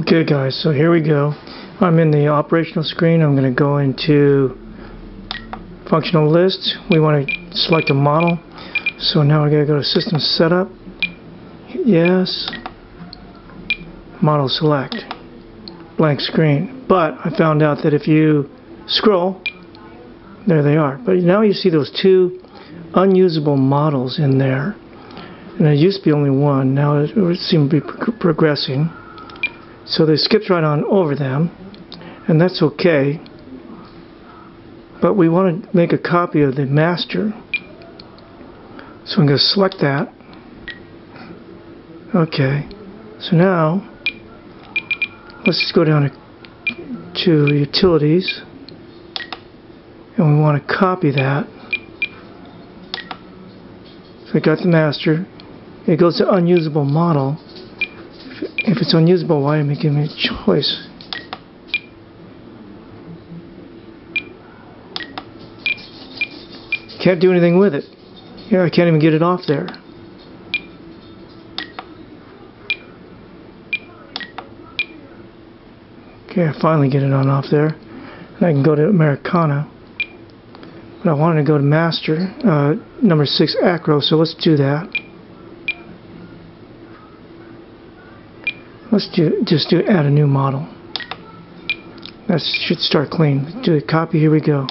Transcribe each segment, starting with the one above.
Okay guys, so here we go. I'm in the operational screen. I'm going to go into functional list. We want to select a model. So now we're going to go to system setup. Yes. Model select. Blank screen. But I found out that if you scroll, there they are. But now you see those two unusable models in there. And there used to be only one. Now it would seem to be pro- progressing. So they skipped right on over them, and that's okay. But we want to make a copy of the master. So I'm going to select that. Okay. So now, let's just go down to, utilities, and we want to copy that. So I got the master. It goes to unusable model. It's unusable, why am I giving me a choice? Can't do anything with it. Yeah, I can't even get it off there. Okay, I finally get it on off there. And I can go to Americana. But I wanted to go to Master, uh, number 6 Acro, so let's do that. Let's do just do add a new model. That should start clean. Do a copy. Here we go.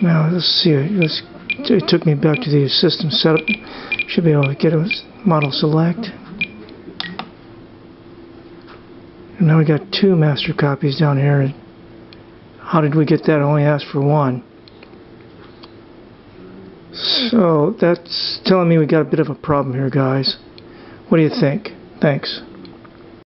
Now let's see. Let's, it took me back to the system setup. Should be able to get a model select. And now we got two master copies down here. How did we get that? I only asked for one. So that's telling me we got a bit of a problem here, guys. What do you think? Thanks.